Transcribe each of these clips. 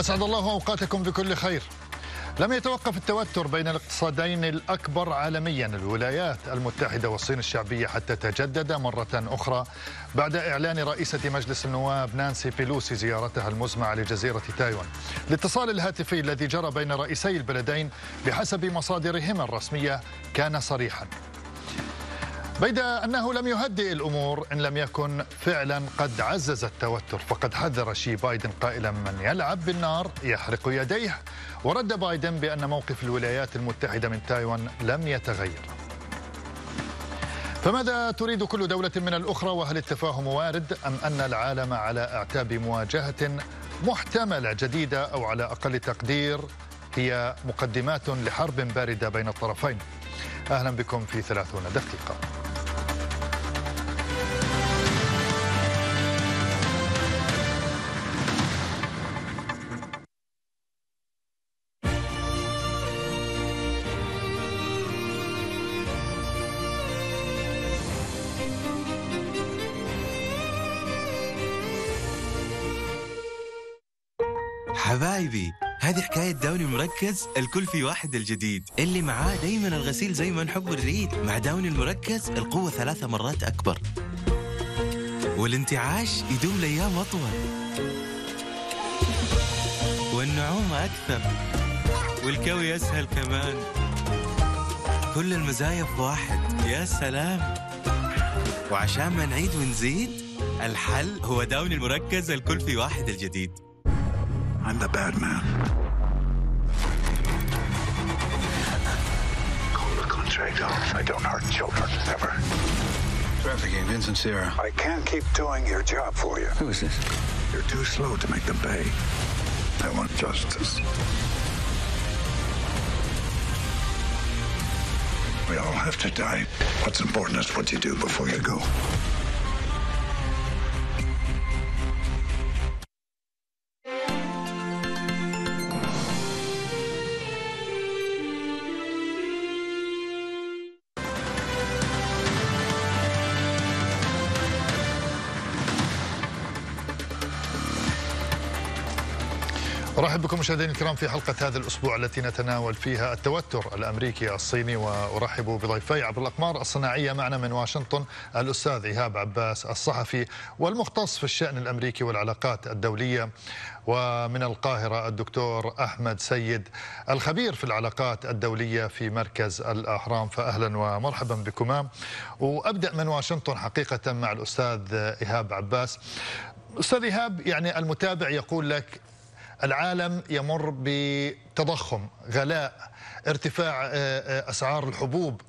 أسعد الله أوقاتكم بكل خير. لم يتوقف التوتر بين الاقتصادين الأكبر عالميا الولايات المتحدة والصين الشعبية حتى تجدد مرة أخرى بعد إعلان رئيسة مجلس النواب نانسي بيلوسي زيارتها المزمعة لجزيرة تايوان. الاتصال الهاتفي الذي جرى بين رئيسي البلدين بحسب مصادرهما الرسمية كان صريحا. بيد أنه لم يهدئ الأمور إن لم يكن فعلا قد عزز التوتر. فقد حذر شي بايدن قائلا من يلعب بالنار يحرق يديه. ورد بايدن بأن موقف الولايات المتحدة من تايوان لم يتغير. فماذا تريد كل دولة من الأخرى؟ وهل التفاهم وارد أم أن العالم على أعتاب مواجهة محتملة جديدة أو على أقل تقدير؟ هي مقدمات لحرب باردة بين الطرفين. أهلا بكم في ثلاثون دقيقة. هذه حكاية داوني المركز الكل في واحد الجديد. اللي معاه دايما الغسيل زي ما نحب نريد. مع داوني المركز القوة ثلاثة مرات أكبر. والانتعاش يدوم لأيام أطول. والنعومة أكثر. والكوي أسهل كمان. كل المزايا في واحد. يا سلام. وعشان ما نعيد ونزيد الحل هو داوني المركز الكل في واحد الجديد. I'm the bad man. Call the contract. I don't hurt children, ever. Trafficking, Vincent Sierra. I can't keep doing your job for you. Who is this? You're too slow to make them pay. I want justice. We all have to die. What's important is what you do before you go. أرحب بكم مشاهدينا الكرام في حلقة هذا الأسبوع التي نتناول فيها التوتر الأمريكي الصيني وأرحب بضيفي عبر الأقمار الصناعية معنا من واشنطن الأستاذ إيهاب عباس الصحفي والمختص في الشأن الأمريكي والعلاقات الدولية ومن القاهرة الدكتور أحمد سيد الخبير في العلاقات الدولية في مركز الأهرام. فاهلا ومرحبا بكما. وأبدأ من واشنطن حقيقة مع الأستاذ إيهاب عباس. أستاذ إيهاب يعني المتابع يقول لك العالم يمر بتضخم غلاء ارتفاع أسعار الحبوب.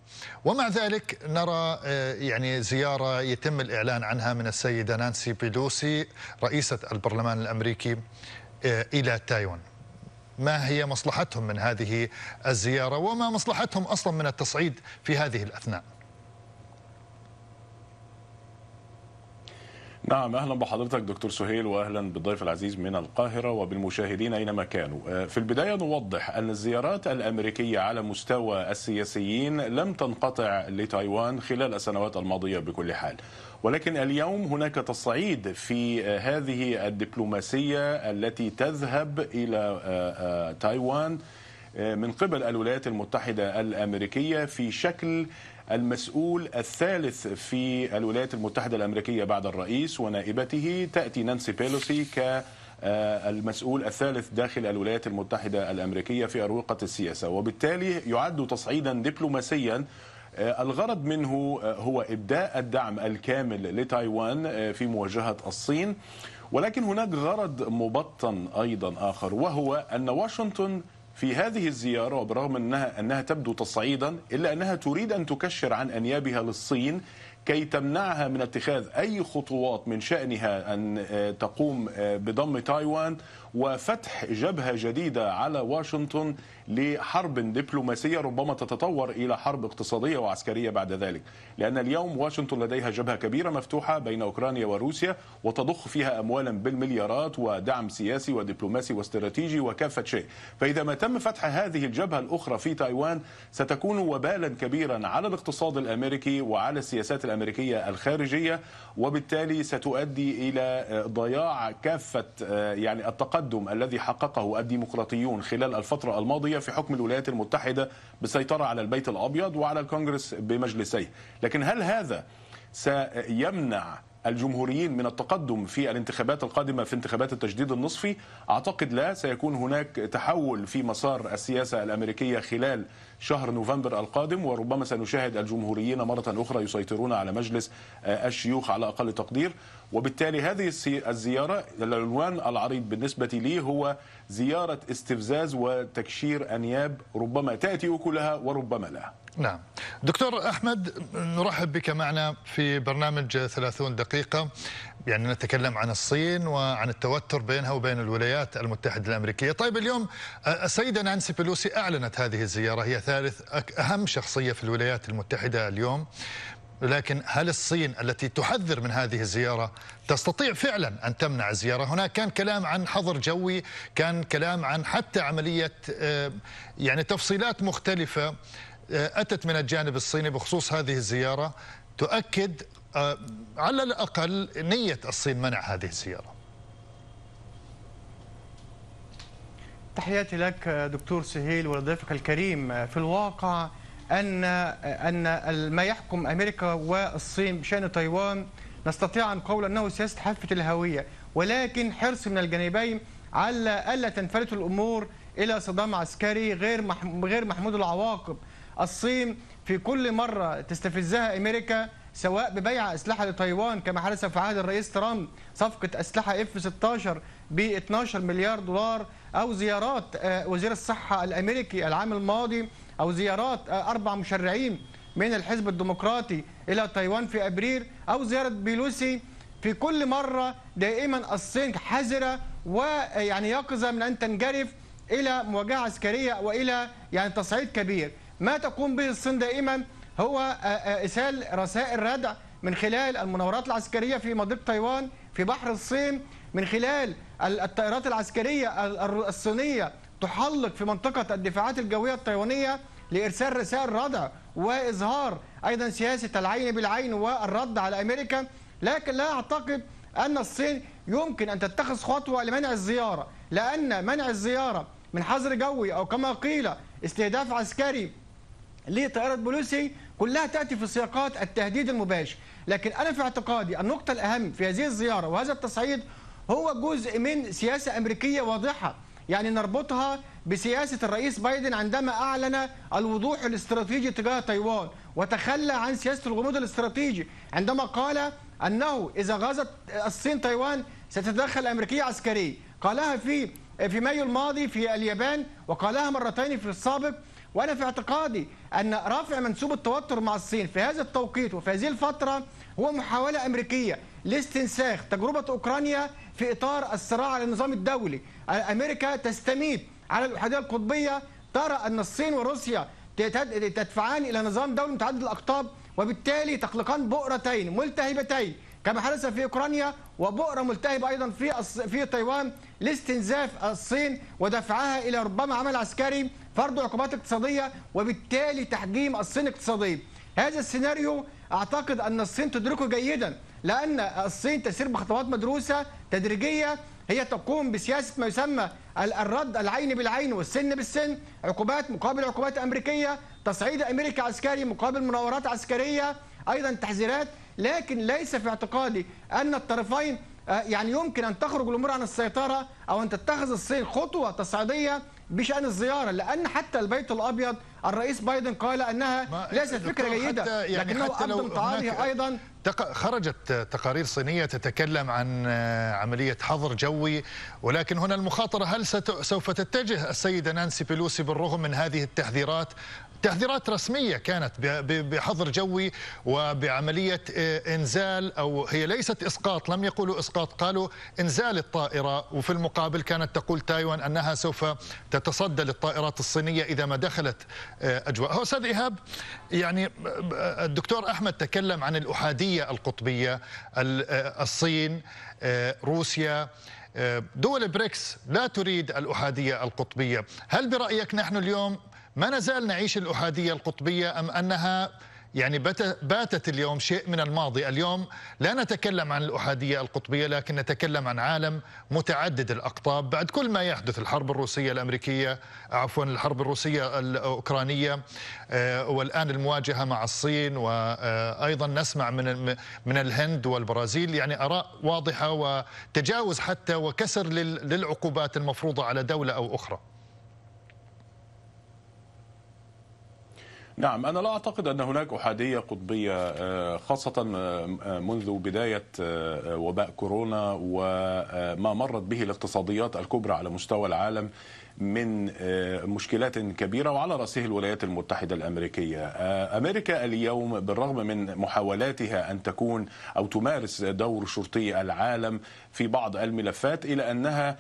ومع ذلك نرى يعني زيارة يتم الإعلان عنها من السيدة نانسي بيلوسي رئيسة البرلمان الأمريكي إلى تايوان. ما هي مصلحتهم من هذه الزيارة؟ وما مصلحتهم أصلا من التصعيد في هذه الأثناء؟ نعم أهلا بحضرتك دكتور سهيل واهلا بالضيف العزيز من القاهرة وبالمشاهدين اينما كانوا. في البداية نوضح أن الزيارات الأمريكية على مستوى السياسيين لم تنقطع لتايوان خلال السنوات الماضية بكل حال. ولكن اليوم هناك تصعيد في هذه الدبلوماسية التي تذهب إلى تايوان من قبل الولايات المتحدة الأمريكية في شكل المسؤول الثالث في الولايات المتحدة الأمريكية بعد الرئيس ونائبته تأتي نانسي بيلوسي كالمسؤول الثالث داخل الولايات المتحدة الأمريكية في أروقة السياسة. وبالتالي يعد تصعيدا دبلوماسيا. الغرض منه هو إبداء الدعم الكامل لتايوان في مواجهة الصين. ولكن هناك غرض مبطن أيضا آخر وهو أن واشنطن في هذه الزيارة وبرغم أنها, أنها تبدو تصعيدا إلا أنها تريد أن تكشر عن أنيابها للصين كي تمنعها من اتخاذ أي خطوات من شأنها أن تقوم بضم تايوان وفتح جبهة جديدة على واشنطن لحرب دبلوماسية ربما تتطور إلى حرب اقتصادية وعسكرية بعد ذلك. لأن اليوم واشنطن لديها جبهة كبيرة مفتوحة بين أوكرانيا وروسيا وتضخ فيها أموالا بالمليارات ودعم سياسي ودبلوماسي واستراتيجي وكافة شيء. فإذا ما تم فتح هذه الجبهة الأخرى في تايوان ستكون وبالا كبيرا على الاقتصاد الأمريكي وعلى السياسات الأمريكية الخارجية وبالتالي ستؤدي إلى ضياع كافة يعني التقدم التقدم الذي حققه الديمقراطيون خلال الفترة الماضية في حكم الولايات المتحدة بالسيطرة على البيت الأبيض وعلى الكونغرس بمجلسيه. لكن هل هذا سيمنع الجمهوريين من التقدم في الانتخابات القادمة في انتخابات التجديد النصفي أعتقد لا سيكون هناك تحول في مسار السياسة الأمريكية خلال شهر نوفمبر القادم وربما سنشاهد الجمهوريين مرة أخرى يسيطرون على مجلس الشيوخ على أقل تقدير. وبالتالي هذه الزيارة العنوان العريض بالنسبة لي هو زيارة استفزاز وتكشير أنياب ربما تأتي أكلها وربما لا. نعم. دكتور أحمد نرحب بك معنا في برنامج 30 دقيقة. يعني نتكلم عن الصين وعن التوتر بينها وبين الولايات المتحدة الأمريكية. طيب اليوم السيدة نانسي بلوسي أعلنت هذه الزيارة. هي ثالث أهم شخصية في الولايات المتحدة اليوم. لكن هل الصين التي تحذر من هذه الزيارة تستطيع فعلا أن تمنع الزيارة؟ هناك كان كلام عن حظر جوي كان كلام عن حتى عملية يعني تفصيلات مختلفة. أتت من الجانب الصيني بخصوص هذه الزيارة تؤكد على الأقل نية الصين منع هذه الزيارة. تحياتي لك دكتور سهيل ولضيفك الكريم. في الواقع أن أن ما يحكم أمريكا والصين بشأن تايوان نستطيع أن نقول أنه سياسة حافة الهوية ولكن حرص من الجانبين على ألا تنفلت الأمور إلى صدام عسكري غير غير محمود العواقب. الصين في كل مرة تستفزها أمريكا سواء ببيع أسلحة لتايوان كما حدث في عهد الرئيس ترامب صفقة أسلحة إف 16 ب 12 مليار دولار أو زيارات وزير الصحة الأمريكي العام الماضي أو زيارات أربع مشرعين من الحزب الديمقراطي إلى تايوان في أبريل أو زيارة بيلوسي. في كل مرة دائما الصين حذرة ويعني يقظة من أن تنجرف إلى مواجهة عسكرية وإلى يعني تصعيد كبير. ما تقوم به الصين دائما هو إسهال رسائل ردع من خلال المناورات العسكرية في مضيق تايوان في بحر الصين من خلال الطائرات العسكرية الصينية تحلق في منطقة الدفاعات الجوية التايوانية لإرسال رسائل ردع وإظهار أيضا سياسة العين بالعين والرد على أمريكا. لكن لا أعتقد أن الصين يمكن أن تتخذ خطوة لمنع الزيارة لأن منع الزيارة من حظر جوي أو كما قيل استهداف عسكري لطائرة بوليسي كلها تأتي في سياقات التهديد المباشر. لكن أنا في اعتقادي النقطة الأهم في هذه الزيارة وهذا التصعيد هو جزء من سياسة أمريكية واضحة. يعني نربطها بسياسة الرئيس بايدن عندما أعلن الوضوح الاستراتيجي تجاه تايوان وتخلى عن سياسة الغموض الاستراتيجي عندما قال أنه إذا غزت الصين تايوان ستتدخل الأمريكية عسكريا قالها في في مايو الماضي في اليابان وقالها مرتين في السابق وأنا في اعتقادي ان رفع منسوب التوتر مع الصين في هذا التوقيت وفي هذه الفترة هو محاولة أمريكية لاستنساخ تجربة أوكرانيا في إطار الصراع على النظام الدولي. أمريكا تستميت على الاحاديه القطبية. ترى أن الصين وروسيا تدفعان إلى نظام دولي متعدد الأقطاب وبالتالي تخلقان بؤرتين ملتهبتين كما حدث في أوكرانيا وبؤرة ملتهبة أيضا في في تايوان لاستنزاف الصين ودفعها إلى ربما عمل عسكري فرض عقوبات اقتصادية وبالتالي تحجيم الصين اقتصاديا. هذا السيناريو أعتقد أن الصين تدركه جيدا لأن الصين تسير بخطوات مدروسة تدريجية هي تقوم بسياسة ما يسمى الرد العين بالعين والسن بالسن عقوبات مقابل عقوبات أمريكية تصعيد أمريكا عسكري مقابل مناورات عسكرية أيضا تحذيرات لكن ليس في اعتقادي أن الطرفين يعني يمكن أن تخرج الأمور عن السيطرة أو أن تتخذ الصين خطوة تصعيدية بشأن الزيارة لأن حتى البيت الأبيض الرئيس بايدن قال أنها ليست فكرة جيدة يعني لكنه حتى لو تعاطيه أيضا. خرجت تقارير صينية تتكلم عن عملية حظر جوي ولكن هنا المخاطرة هل سوف تتجه السيدة نانسي بيلوسي بالرغم من هذه التحذيرات تحذيرات رسمية كانت بحظر جوي وبعملية إنزال أو هي ليست إسقاط لم يقولوا إسقاط قالوا إنزال الطائرة. وفي المقابل كانت تقول تايوان أنها سوف تتصدى للطائرات الصينية إذا ما دخلت أجواء هو أستاذ إيهاب يعني الدكتور أحمد تكلم عن الأحادية القطبية الصين روسيا دول بريكس لا تريد الأحادية القطبية. هل برأيك نحن اليوم ما نزال نعيش الأحادية القطبية أم أنها يعني باتت اليوم شيء من الماضي؟ اليوم لا نتكلم عن الأحادية القطبية لكن نتكلم عن عالم متعدد الأقطاب. بعد كل ما يحدث الحرب الروسية الأمريكية عفوا الحرب الروسية الأوكرانية آه، والآن المواجهة مع الصين وأيضا نسمع من من الهند والبرازيل. يعني آراء واضحة وتجاوز حتى وكسر لل- للعقوبات المفروضة على دولة أو أخرى. نعم أنا لا أعتقد أن هناك أحادية قطبية آه، خاصة آه، آه، منذ بداية وباء كورونا وما مرت به الاقتصاديات الكبرى على مستوى العالم من مشكلات كبيرة وعلى رأسه الولايات المتحدة الأمريكية. أمريكا اليوم بالرغم من محاولاتها أن تكون أو تمارس دور شرطي العالم في بعض الملفات إلى أنها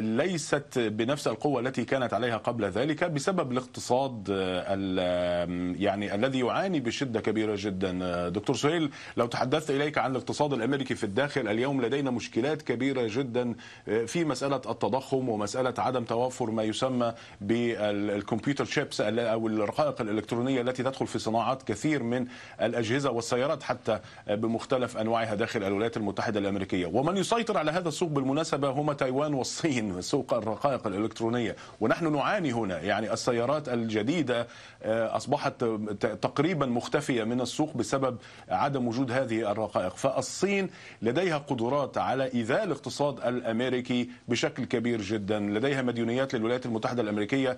ليست بنفس القوة التي كانت عليها قبل ذلك بسبب الاقتصاد آه، يعني الذي يعاني بشدة كبيرة جدا. آه، دكتور سهيل لو تحدثت إليك عن الاقتصاد الأمريكي في الداخل اليوم لدينا مشكلات كبيرة جدا آه، في مسألة التضخم ومسألة عدم توفر ما يسمى بالكمبيوتر شيبس أو الرقائق الإلكترونية التي تدخل في صناعات كثير من الأجهزة والسيارات حتى بمختلف أنواعها داخل الولايات المتحدة الأمريكية. ومن يسيطر على هذا السوق بالمناسبة هما تايوان والصين. سوق الرقائق الإلكترونية ونحن نعاني هنا. يعني السيارات الجديدة آه، أصبحت تقريبا مختفية من السوق بسبب عدم وجود هذه الرقائق. فالصين لديها قدرات على إيذاء الاقتصاد الأمريكي بشكل كبير جدا. لديها مديونيات للولايات المتحدة الأمريكية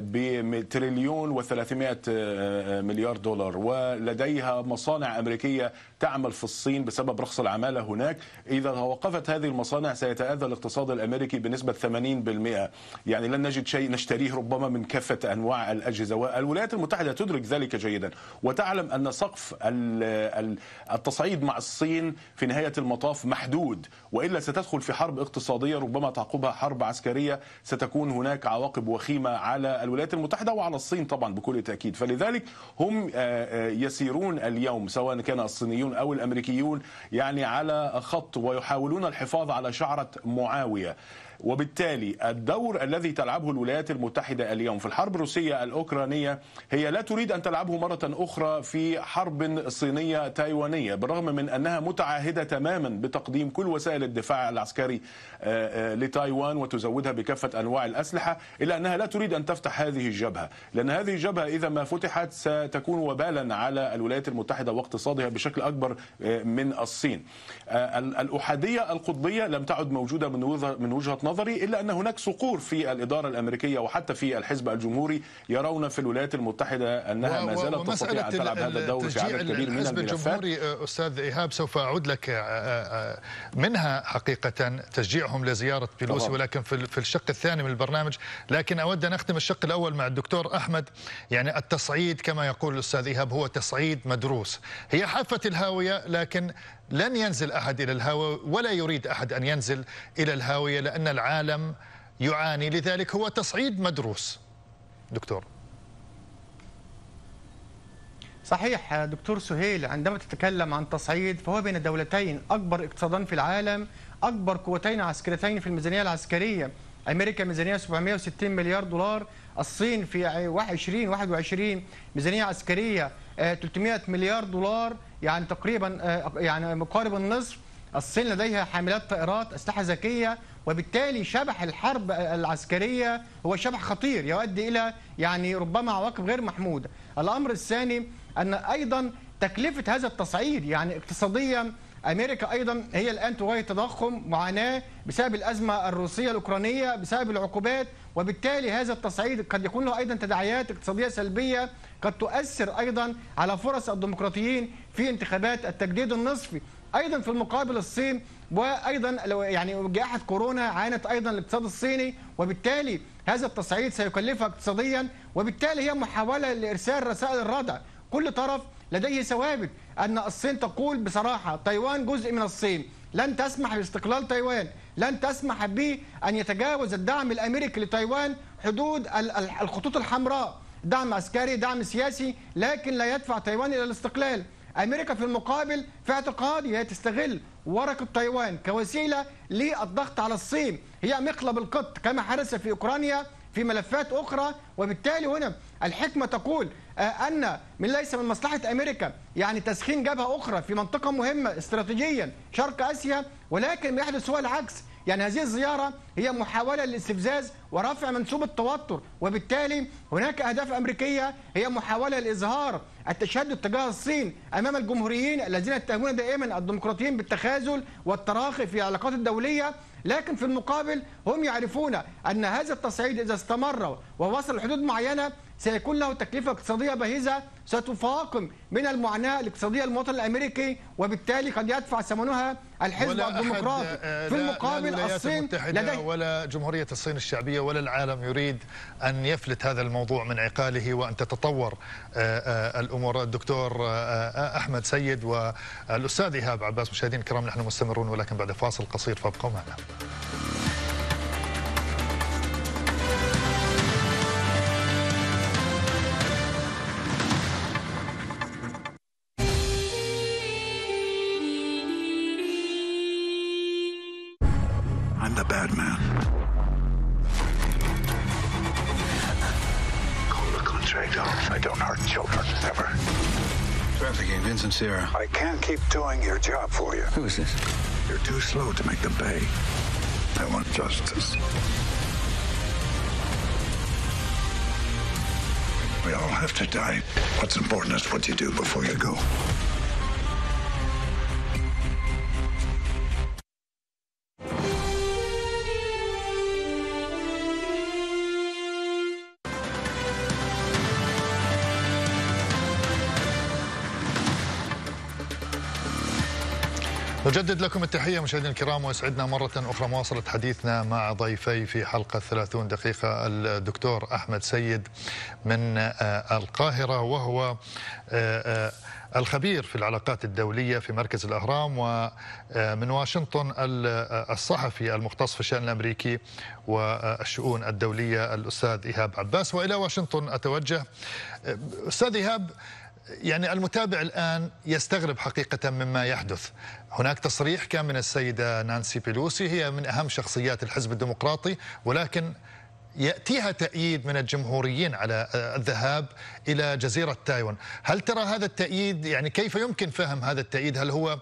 بتريليون و300 مليار دولار. ولديها مصانع أمريكية تعمل في الصين بسبب رخص العمالة هناك. إذا توقفت هذه المصانع سيتأذى الاقتصاد الأمريكي بنسبة 80% يعني لن نجد شيء نشتريه ربما من كافة أنواع الأجهزة. والولايات المتحدة تدرك ذلك جيدا. وتعلم أن سقف ال- ال- التصعيد مع الصين في نهاية المطاف محدود. وإلا ستدخل في حرب اقتصادية ربما تعقبها حرب عسكرية. ستكون هناك عواقب وخيمة على الولايات المتحدة وعلى الصين طبعا بكل تأكيد. فلذلك هم آه، آه، يسيرون اليوم سواء كان الصينيون أو الأمريكيون يعني على خط ويحاولون الحفاظ على شعرة معاوية. وبالتالي الدور الذي تلعبه الولايات المتحدة اليوم في الحرب الروسية الأوكرانية هي لا تريد أن تلعبه مرة أخرى في حرب صينية تايوانية بالرغم من أنها متعهدة تماما بتقديم كل وسائل الدفاع العسكري آه، آه، لتايوان وتزودها بكافة أنواع الأسلحة إلا أنها لا تريد أن تفتح هذه الجبهة. لأن هذه الجبهة إذا ما فتحت ستكون وبالا على الولايات المتحدة واقتصادها بشكل أكبر آه، من الصين. ال- الأحادية القطبية لم تعد موجودة من وجهة- وجهة نظري إلا أن هناك صقور في الإدارة الأمريكية وحتى في الحزب الجمهوري يرون في الولايات المتحدة أنها ما زالت تستطيع أن تلعب هذا الدور في عدد كبير من الحزب الجمهوري أستاذ إيهاب سوف أعود لك منها حقيقة تشجيعهم لزيارة بيلوسي طبعا. ولكن في في الشق الثاني من البرنامج. لكن أود أن أختم الشق الأول مع الدكتور أحمد. يعني التصعيد كما يقول الأستاذ إيهاب هو تصعيد مدروس. هي حافة الهاوية لكن لن ينزل أحد إلى الهاويه ولا يريد أحد أن ينزل إلى الهاويه لأن العالم يعاني. لذلك هو تصعيد مدروس. دكتور. صحيح دكتور سهيل عندما تتكلم عن تصعيد فهو بين دولتين أكبر اقتصادان في العالم أكبر قوتين عسكريتين في الميزانية العسكرية. أمريكا ميزانية 760 مليار دولار الصين في 2021 ميزانية عسكرية آه، 300 مليار دولار يعني تقريبا آه، يعني مقارب النصف الصين لديها حاملات طائرات أسلحة ذكية وبالتالي شبح الحرب العسكرية هو شبح خطير يؤدي إلى يعني ربما عواقب غير محمودة. الأمر الثاني أن أيضا تكلفة هذا التصعيد يعني اقتصاديا أمريكا أيضا هي الآن تواجه تضخم معاناة بسبب الأزمة الروسية الأوكرانية بسبب العقوبات وبالتالي هذا التصعيد قد يكون له أيضا تداعيات اقتصادية سلبية قد تؤثر أيضا على فرص الديمقراطيين في انتخابات التجديد النصفي. أيضا في المقابل الصين وأيضا يعني جائحة كورونا عانت أيضا الاقتصاد الصيني وبالتالي هذا التصعيد سيكلفها اقتصاديا وبالتالي هي محاولة لإرسال رسائل الردع. كل طرف لديه ثوابت أن الصين تقول بصراحة تايوان جزء من الصين. لن تسمح باستقلال تايوان. لن تسمح به أن يتجاوز الدعم الأمريكي لتايوان حدود ال- ال- الخطوط الحمراء. دعم عسكري دعم سياسي لكن لا يدفع تايوان إلى الاستقلال. أمريكا في المقابل في اعتقادي هي تستغل ورقة تايوان كوسيلة للضغط على الصين. هي مقلب القط كما حدث في أوكرانيا في ملفات أخرى وبالتالي هنا الحكمة تقول آه، أن من ليس من مصلحة أمريكا يعني تسخين جبهة أخرى في منطقة مهمة استراتيجيا شرق آسيا ولكن يحدث هو العكس. يعني هذه الزيارة هي محاولة للاستفزاز ورفع منسوب التوتر وبالتالي هناك أهداف أمريكية هي محاولة لإظهار التشدد تجاه الصين أمام الجمهوريين الذين يتهمون دائما الديمقراطيين بالتخاذل والتراخي في العلاقات الدولية. لكن في المقابل هم يعرفون أن هذا التصعيد إذا استمر ووصل لحدود معينة سيكون له تكلفة اقتصادية باهظة ستفاقم من المعاناة الاقتصادية المواطن الأمريكي وبالتالي قد يدفع ثمنها الحزب الديمقراطي آه، في المقابل لا الصين لديه. ولا جمهورية الصين الشعبية ولا العالم يريد أن يفلت هذا الموضوع من عقاله وأن تتطور آه، آه، الأمور. الدكتور أحمد سيد والأستاذ إيهاب عباس مشاهدينا الكرام نحن مستمرون ولكن بعد فاصل قصير فابقوا معنا. I'm the bad man. Call the contractor. I don't hurt children, ever. Trafficking, Vincent Sierra. I can't keep doing your job for you. Who is this? You're too slow to make them pay. I want justice. We all have to die. What's important is what you do before you go. نجدد لكم التحية مشاهدينا الكرام ويسعدنا مرة أخرى مواصلة حديثنا مع ضيفي في حلقة 30 دقيقة الدكتور أحمد سيد من آه، القاهرة وهو آه، آه، الخبير في العلاقات الدولية في مركز الأهرام ومن واشنطن ال- الصحفي المختص في الشأن الأمريكي والشؤون الدولية الأستاذ إيهاب عباس. وإلى واشنطن أتوجه أستاذ إيهاب يعني المتابع الآن يستغرب حقيقة مما يحدث. هناك تصريح كان من السيدة نانسي بيلوسي هي من أهم شخصيات الحزب الديمقراطي ولكن يأتيها تأييد من الجمهوريين على الذهاب إلى جزيرة تايوان. هل ترى هذا التأييد يعني كيف يمكن فهم هذا التأييد؟ هل هو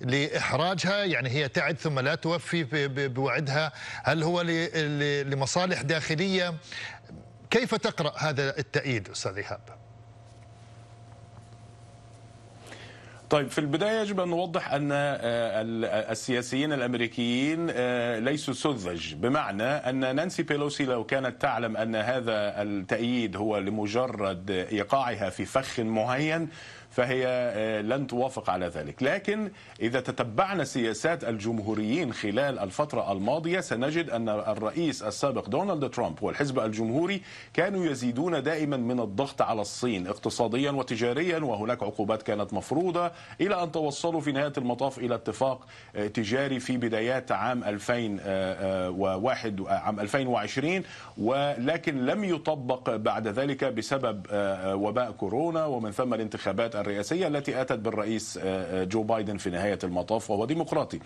لإحراجها يعني هي تعد ثم لا توفي بوعدها؟ هل هو لمصالح داخلية؟ كيف تقرأ هذا التأييد أستاذ إيهاب؟ طيب في البداية يجب أن نوضح أن آه، ال- السياسيين الأمريكيين آه، ليسوا سذج بمعنى أن نانسي بيلوسي لو كانت تعلم أن هذا التأييد هو لمجرد إيقاعها في فخ معين فهي آه، لن توافق على ذلك. لكن إذا تتبعنا سياسات الجمهوريين خلال الفترة الماضية سنجد أن الرئيس السابق دونالد ترامب والحزب الجمهوري كانوا يزيدون دائما من الضغط على الصين اقتصاديا وتجاريا وهناك عقوبات كانت مفروضة إلى أن توصلوا في نهاية المطاف إلى اتفاق آه، تجاري في بدايات عام 2001 عام 2020 ولكن لم يطبق بعد ذلك بسبب آه، وباء كورونا ومن ثم الانتخابات الرئاسية التي أتت بالرئيس آه، جو بايدن في نهاية المطاف وهو ديمقراطي.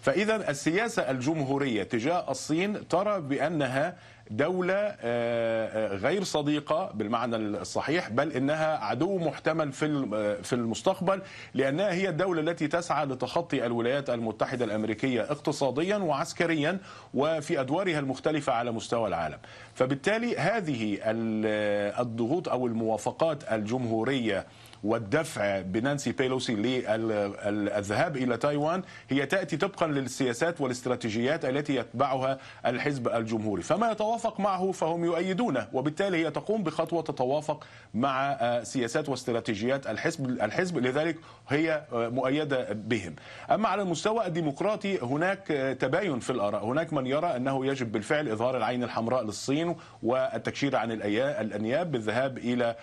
فإذا السياسة الجمهورية تجاه الصين ترى بأنها دولة آه، آه، غير صديقة بالمعنى الصحيح بل إنها عدو محتمل في آه، في المستقبل لأنها هي الدولة التي تسعى لتخطي الولايات المتحدة الأمريكية اقتصاديا وعسكريا وفي أدوارها المختلفة على مستوى العالم. فبالتالي هذه ال- الضغوط أو الموافقات الجمهورية والدفع بنانسي بيلوسي للذهاب إلى تايوان هي تأتي طبقا للسياسات والاستراتيجيات التي يتبعها الحزب الجمهوري، فما يتوافق معه فهم يؤيدونه، وبالتالي هي تقوم بخطوة تتوافق مع آه، سياسات واستراتيجيات الحزب الحزب. لذلك هي آه، مؤيدة بهم. أما على المستوى الديمقراطي هناك آه، تباين في الآراء، هناك من يرى أنه يجب بالفعل إظهار العين الحمراء للصين والتكشير عن الأنياب بالذهاب إلى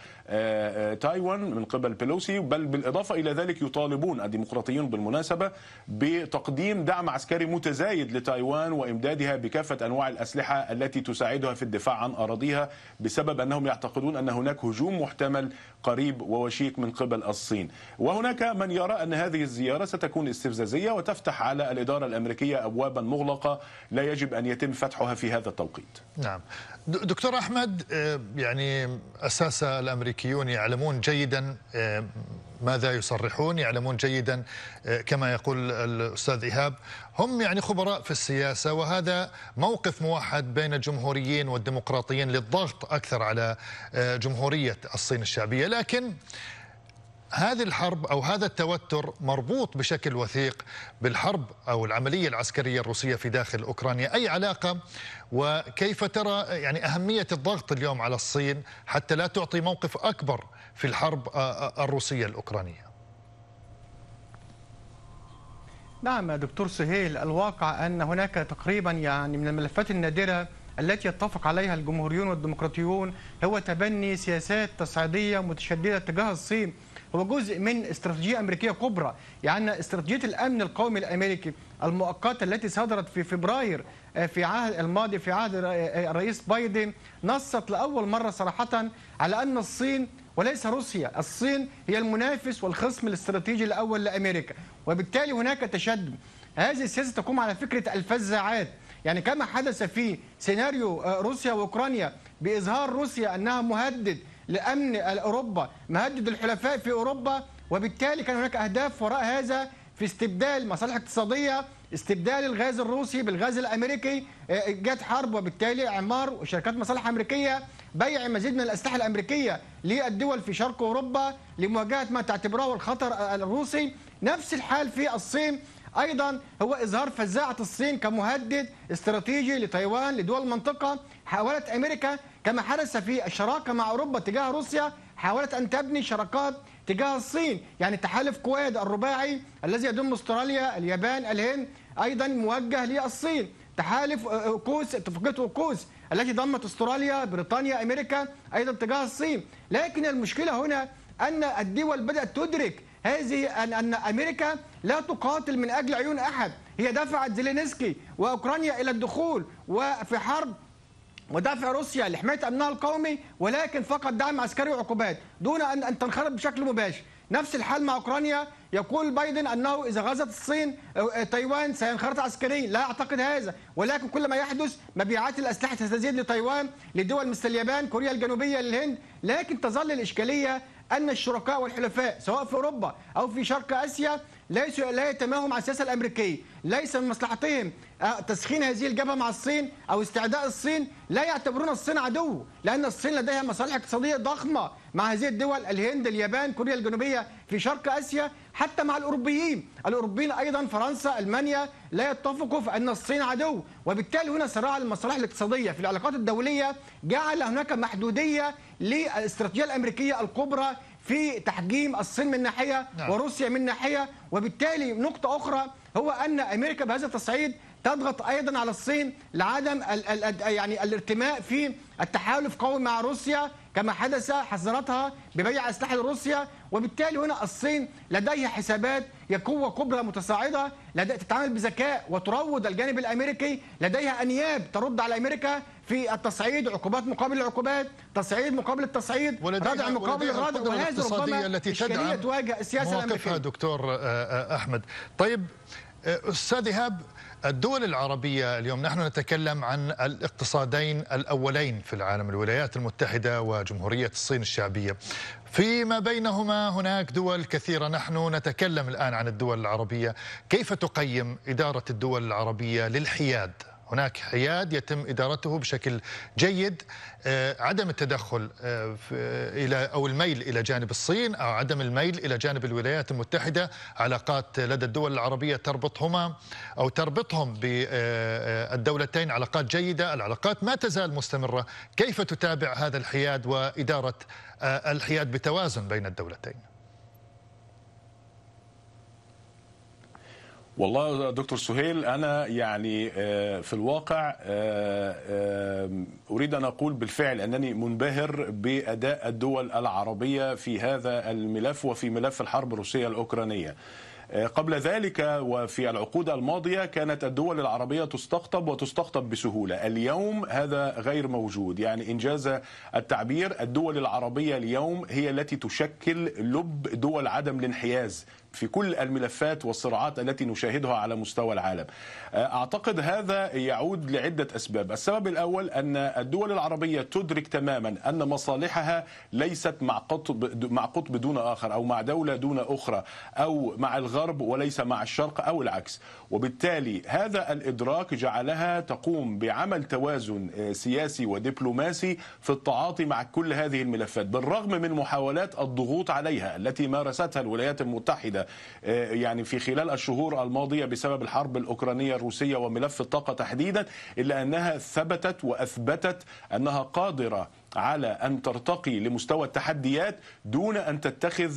تايوان من قبل قبل بيلوسي بل بالإضافة إلى ذلك يطالبون الديمقراطيون بالمناسبة بتقديم دعم عسكري متزايد لتايوان وإمدادها بكافة أنواع الأسلحة التي تساعدها في الدفاع عن أراضيها بسبب أنهم يعتقدون أن هناك هجوم محتمل قريب ووشيك من قبل الصين. وهناك من يرى أن هذه الزيارة ستكون استفزازية وتفتح على الإدارة الأمريكية أبوابا مغلقة لا يجب أن يتم فتحها في هذا التوقيت. نعم. دكتور أحمد آه، يعني أساس الأمريكيون يعلمون جيدا ماذا يصرحون؟ يعلمون جيدا آه، كما يقول الأستاذ إيهاب هم يعني خبراء في السياسة وهذا موقف موحد بين الجمهوريين والديمقراطيين للضغط أكثر على جمهورية الصين الشعبية. لكن هذه الحرب أو هذا التوتر مربوط بشكل وثيق بالحرب أو العملية العسكرية الروسية في داخل أوكرانيا، أي علاقة؟ وكيف ترى يعني أهمية الضغط اليوم على الصين حتى لا تعطي موقف أكبر في الحرب الروسية الأوكرانية؟ نعم دكتور سهيل الواقع أن هناك تقريبا يعني من الملفات النادرة التي يتفق عليها الجمهوريون والديمقراطيون هو تبني سياسات تصعيدية متشددة تجاه الصين. هو جزء من استراتيجية أمريكية كبرى يعني استراتيجية الأمن القومي الأمريكي المؤقتة التي صدرت في فبراير آه، في عهد الماضي في عهد الرئيس بايدن نصت لأول مرة صراحة على أن الصين وليس روسيا الصين هي المنافس والخصم الاستراتيجي الأول لأمريكا. وبالتالي هناك تشدد. هذه السياسة تقوم على فكرة الفزاعات. يعني كما حدث في سيناريو آه، روسيا وأوكرانيا بإظهار روسيا أنها مهدد لامن اوروبا مهدد الحلفاء في أوروبا وبالتالي كان هناك أهداف وراء هذا في استبدال مصالح اقتصادية استبدال الغاز الروسي بالغاز الأمريكي آه، جت حرب وبالتالي اعمار وشركات مصالح أمريكية بيع مزيد من الأسلحة الأمريكية للدول في شرق أوروبا لمواجهة ما تعتبره الخطر الروسي. نفس الحال في الصين. أيضا هو إظهار فزاعة الصين كمهدد استراتيجي لتايوان لدول المنطقة. حاولت أمريكا كما حدث في الشراكه مع أوروبا تجاه روسيا حاولت أن تبني شراكات تجاه الصين يعني تحالف كواد الرباعي الذي يضم أستراليا اليابان الهند أيضا موجه للصين. تحالف أوكوس اتفاقية أوكوس التي ضمت أستراليا بريطانيا أمريكا أيضا تجاه الصين. لكن المشكلة هنا أن الدول بدأت تدرك هذه ان أن أمريكا لا تقاتل من أجل عيون أحد. هي دفعت زيلينسكي وأوكرانيا إلى الدخول وفي حرب ودافع روسيا لحماية أمنها القومي ولكن فقط دعم عسكري وعقوبات دون أن ان تنخرط بشكل مباشر. نفس الحال مع أوكرانيا يقول بايدن أنه إذا غزت الصين آه، تايوان سينخرط عسكريا. لا أعتقد هذا ولكن كل ما يحدث مبيعات الأسلحة ستزيد لتايوان لدول مثل اليابان كوريا الجنوبية للهند. لكن تظل الإشكالية أن الشركاء والحلفاء سواء في أوروبا أو في شرق آسيا ليسوا لا يتماهوا مع السياسة الأمريكية، ليس من مصلحتهم تسخين هذه الجبهة مع الصين أو استعداء الصين، لا يعتبرون الصين عدو، لأن الصين لديها مصالح اقتصادية ضخمة مع هذه الدول الهند، اليابان، كوريا الجنوبية في شرق آسيا، حتى مع الأوروبيين، الأوروبيين أيضا فرنسا، ألمانيا لا يتفقوا في أن الصين عدو، وبالتالي هنا صراع المصالح الاقتصادية في العلاقات الدولية جعل هناك محدودية للاستراتيجية الأمريكية الكبرى في تحجيم الصين من ناحية نعم. وروسيا من ناحية وبالتالي نقطة أخرى هو أن أمريكا بهذا التصعيد تضغط أيضا على الصين لعدم ال ال يعني الارتماء في التحالف قوي مع روسيا كما حدث حذرتها ببيع أسلحة لروسيا. وبالتالي هنا الصين لديها حسابات هي قوة كبرى متصاعدة تتعامل بذكاء وتروض الجانب الأمريكي. لديها أنياب ترد على أمريكا في التصعيد عقوبات مقابل العقوبات تصعيد مقابل التصعيد ردع مقابل الردع وهذه ربما التي تدعم تواجه السياسة الأمريكية. دكتور آه، آه، أحمد. طيب آه، أستاذ إيهاب الدول العربية اليوم نحن نتكلم عن الاقتصادين الأولين في العالم الولايات المتحدة وجمهورية الصين الشعبية. فيما بينهما هناك دول كثيرة نحن نتكلم الآن عن الدول العربية. كيف تقيم إدارة الدول العربية للحياد؟ هناك حياد يتم إدارته بشكل جيد. آه، عدم التدخل آه، إلى أو الميل إلى جانب الصين أو عدم الميل إلى جانب الولايات المتحدة. علاقات لدى الدول العربية تربطهما أو تربطهم بالدولتين. علاقات جيدة. العلاقات ما تزال مستمرة. كيف تتابع هذا الحياد وإدارة آه، الحياد بتوازن بين الدولتين؟ والله دكتور سهيل أنا يعني آه، في الواقع آه، آه، أريد أن أقول بالفعل أنني منبهر بأداء الدول العربية في هذا الملف وفي ملف الحرب الروسية الأوكرانية. قبل ذلك وفي العقود الماضية كانت الدول العربية تستقطب وتستقطب بسهولة. اليوم هذا غير موجود. يعني إنجاز التعبير الدول العربية اليوم هي التي تشكل لب دول عدم الانحياز. في كل الملفات والصراعات التي نشاهدها على مستوى العالم. أعتقد هذا يعود لعدة أسباب. السبب الأول أن الدول العربية تدرك تماما أن مصالحها ليست مع قطب, مع قطب دون آخر أو مع دولة دون أخرى أو مع الغرب وليس مع الشرق أو العكس. وبالتالي هذا الإدراك جعلها تقوم بعمل توازن سياسي ودبلوماسي في التعاطي مع كل هذه الملفات. بالرغم من محاولات الضغوط عليها التي مارستها الولايات المتحدة يعني في خلال الشهور الماضية بسبب الحرب الأوكرانية الروسية وملف الطاقة تحديدا إلا أنها ثبتت وأثبتت أنها قادرة على أن ترتقي لمستوى التحديات دون أن تتخذ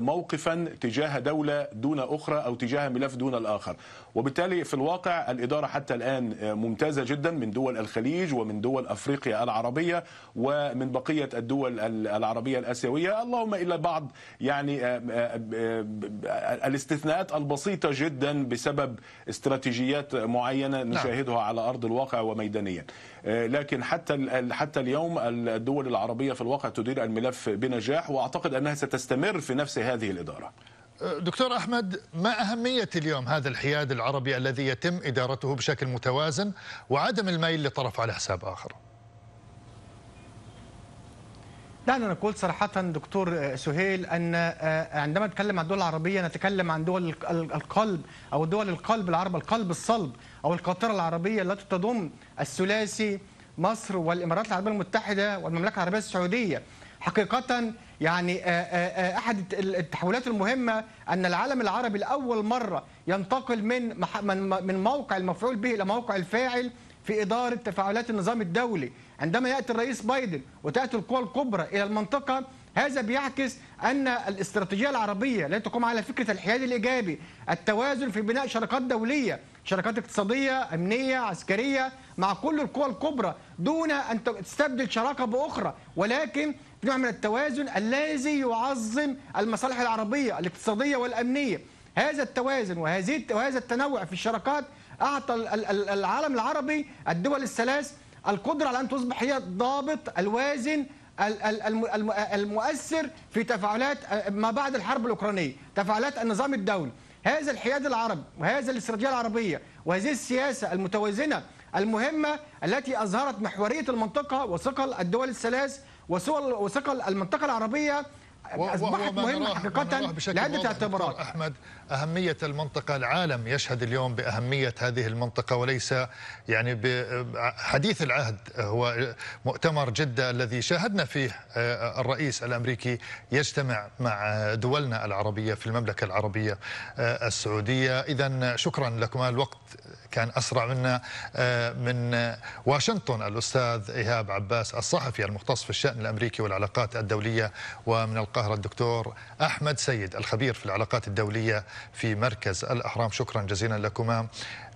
موقفا تجاه دولة دون أخرى أو تجاه ملف دون الآخر. وبالتالي في الواقع الإدارة حتى الآن ممتازة جدا من دول الخليج ومن دول أفريقيا العربية ومن بقية الدول العربية الآسيوية. اللهم الا بعض يعني الاستثناءات البسيطة جدا بسبب استراتيجيات معينة نشاهدها على أرض الواقع وميدانيا. لكن حتى حتى اليوم الدول العربية في الواقع تدير الملف بنجاح وأعتقد أنها ستستمر في نفس هذه الإدارة. دكتور أحمد ما أهمية اليوم هذا الحياد العربي الذي يتم إدارته بشكل متوازن وعدم الميل لطرف على حساب آخر؟ دعنا نقول صراحة دكتور سهيل أن عندما نتكلم عن الدول العربية نتكلم عن دول القلب أو دول القلب العربي القلب الصلب. أو القاطرة العربية التي تضم الثلاثي مصر والإمارات العربية المتحدة والمملكة العربية السعودية. حقيقة يعني أحد التحولات المهمة أن العالم العربي لأول مرة ينتقل من من موقع المفعول به إلى موقع الفاعل في إدارة تفاعلات النظام الدولي. عندما يأتي الرئيس بايدن وتأتي القوى الكبرى إلى المنطقة هذا بيعكس أن الاستراتيجية العربية التي تقوم على فكرة الحياد الإيجابي التوازن في بناء شراكات دولية شراكات اقتصادية أمنية عسكرية مع كل القوى الكبرى دون أن تستبدل شراكة بأخرى. ولكن نوع من التوازن الذي يعظم المصالح العربية الاقتصادية والأمنية. هذا التوازن وهذه وهذا التنوع في الشراكات أعطى العالم العربي الدول الثلاث القدرة على أن تصبح هي الضابط الوازن المؤثر في تفاعلات ما بعد الحرب الأوكرانية تفاعلات النظام الدولي. هذا الحياد العربي وهذا الاستراتيجية العربية وهذه السياسة المتوازنة المهمة التي أظهرت محورية المنطقة وثقل الدول الثلاث وثقل المنطقة العربية أصبحت مهمة حقيقة لعده اعتبارات أحمد أهمية المنطقة العالم يشهد اليوم بأهمية هذه المنطقة وليس يعني بحديث العهد هو مؤتمر جدة الذي شاهدنا فيه الرئيس الأمريكي يجتمع مع دولنا العربية في المملكة العربية السعودية. اذا شكرا لكم. الوقت كان أسرع منا من واشنطن الأستاذ إيهاب عباس الصحفي المختص في الشأن الأمريكي والعلاقات الدولية ومن القاهرة الدكتور أحمد سيد الخبير في العلاقات الدولية في مركز الأهرام. شكرا جزيلا لكما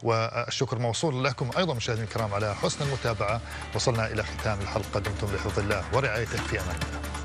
والشكر موصول لكم أيضا مشاهدينا الكرام على حسن المتابعة. وصلنا إلى ختام الحلقة. دمتم بحفظ الله ورعايته في أمان الله